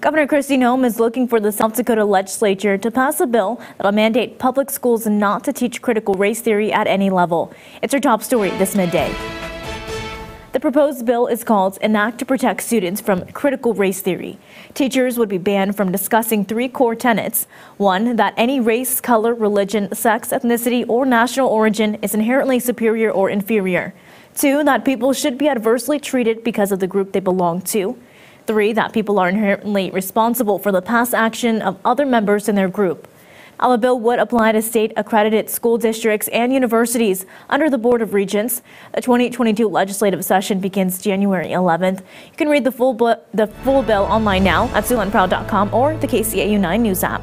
Governor Kristi Noem is looking for the South Dakota legislature to pass a bill that will mandate public schools not to teach critical race theory at any level. It's our top story this midday. The proposed bill is called An Act to Protect Students from Critical Race Theory. Teachers would be banned from discussing three core tenets. One, that any race, color, religion, sex, ethnicity, or national origin is inherently superior or inferior. Two, that people should be adversely treated because of the group they belong to. Three, that people are inherently responsible for the past action of other members in their group. Our bill would apply to state accredited school districts and universities under the Board of Regents. The 2022 legislative session begins January 11th. You can read the full, the full bill online now at SiouxlandProud.com or the KCAU 9 News app.